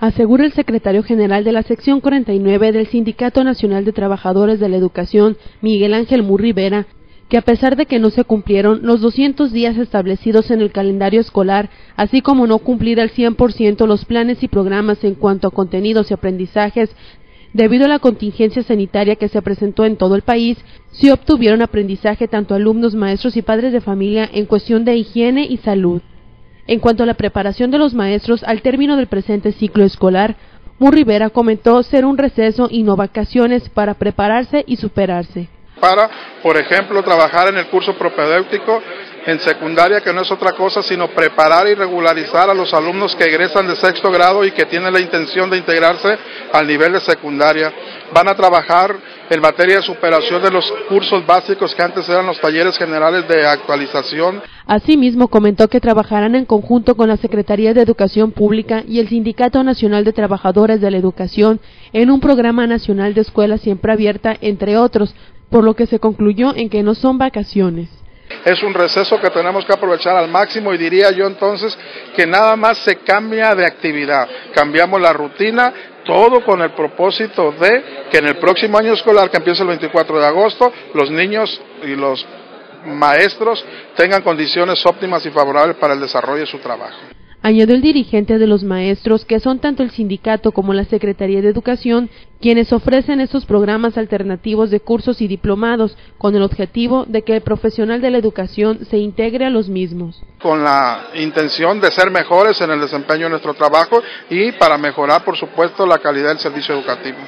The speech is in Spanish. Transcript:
asegura el secretario general de la sección 49 del Sindicato Nacional de Trabajadores de la Educación, Miguel Ángel Murrivera, que a pesar de que no se cumplieron los 200 días establecidos en el calendario escolar, así como no cumplir al 100% los planes y programas en cuanto a contenidos y aprendizajes, debido a la contingencia sanitaria que se presentó en todo el país, sí obtuvieron aprendizaje tanto alumnos, maestros y padres de familia en cuestión de higiene y salud. En cuanto a la preparación de los maestros al término del presente ciclo escolar, Mu Rivera comentó ser un receso y no vacaciones para prepararse y superarse. Para, por ejemplo, trabajar en el curso propedéutico en secundaria, que no es otra cosa sino preparar y regularizar a los alumnos que egresan de sexto grado y que tienen la intención de integrarse al nivel de secundaria. Van a trabajar en materia de superación de los cursos básicos que antes eran los talleres generales de actualización. Asimismo, comentó que trabajarán en conjunto con la Secretaría de Educación Pública y el Sindicato Nacional de Trabajadores de la Educación en un programa nacional de escuela siempre abierta, entre otros, por lo que se concluyó en que no son vacaciones. Es un receso que tenemos que aprovechar al máximo y diría yo entonces que nada más se cambia de actividad, cambiamos la rutina, todo con el propósito de que en el próximo año escolar que empieza el 24 de agosto, los niños y los maestros tengan condiciones óptimas y favorables para el desarrollo de su trabajo. Añadió el dirigente de los maestros, que son tanto el sindicato como la Secretaría de Educación, quienes ofrecen estos programas alternativos de cursos y diplomados, con el objetivo de que el profesional de la educación se integre a los mismos. Con la intención de ser mejores en el desempeño de nuestro trabajo y para mejorar, por supuesto, la calidad del servicio educativo.